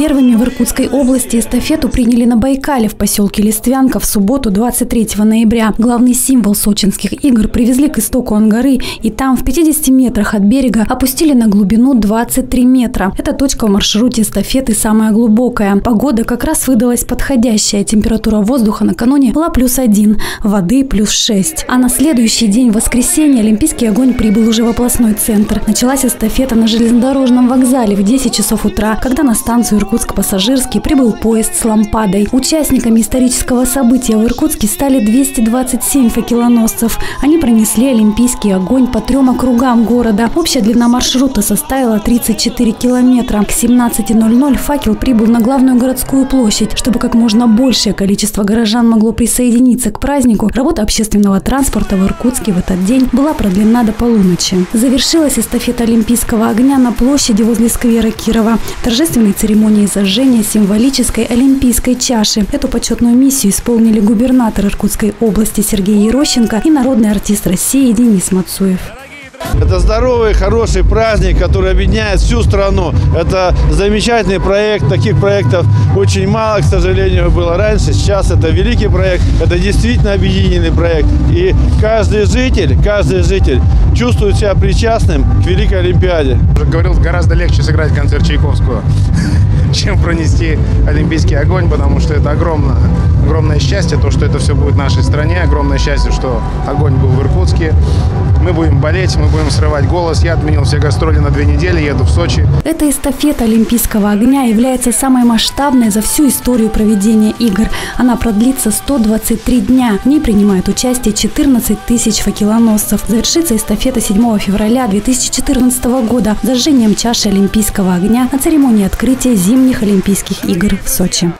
Первыми в Иркутской области эстафету приняли на Байкале в поселке Листвянка в субботу 23 ноября. Главный символ сочинских игр привезли к истоку Ангары и там в 50 метрах от берега опустили на глубину 23 метра. Эта точка в маршруте эстафеты самая глубокая. Погода как раз выдалась подходящая. Температура воздуха накануне была плюс один, воды плюс 6. А на следующий день, в воскресенье, Олимпийский огонь прибыл уже в областной центр. Началась эстафета на железнодорожном вокзале в 10 часов утра, когда на станцию Иркутск-Пассажирский прибыл поезд с лампадой. Участниками исторического события в Иркутске стали 227 факелоносцев. Они пронесли олимпийский огонь по трем округам города. Общая длина маршрута составила 34 километра. К 17.00 факел прибыл на главную городскую площадь. Чтобы как можно большее количество горожан могло присоединиться к празднику, работа общественного транспорта в Иркутске в этот день была продлена до полуночи. Завершилась эстафета олимпийского огня на площади возле сквера Кирова. Торжественной церемонии зажжения символической олимпийской чаши. Эту почетную миссию исполнили губернатор Иркутской области Сергей Ерощенко и народный артист России Денис Мацуев. Это здоровый, хороший праздник, который объединяет всю страну. Это замечательный проект. Таких проектов очень мало, к сожалению, было раньше. Сейчас это великий проект. Это действительно объединенный проект. И каждый житель, каждый житель чувствует себя причастным к Великой Олимпиаде. Говорил, гораздо легче сыграть концерт Чайковского, чем пронести Олимпийский огонь, потому что это огромное, огромное счастье, то, что это все будет в нашей стране. Огромное счастье, что огонь был в Иркутске. Мы будем болеть, мы будем срывать голос. Я отменил все гастроли на две недели, еду в Сочи. Эта эстафета Олимпийского огня является самой масштабной за всю историю проведения игр. Она продлится 123 дня. В ней принимают участие 14 тысяч факелоносцев. Завершится эстафета 7 февраля 2014 года зажжением чаши Олимпийского огня на церемонии открытия зимних Олимпийских игр в Сочи.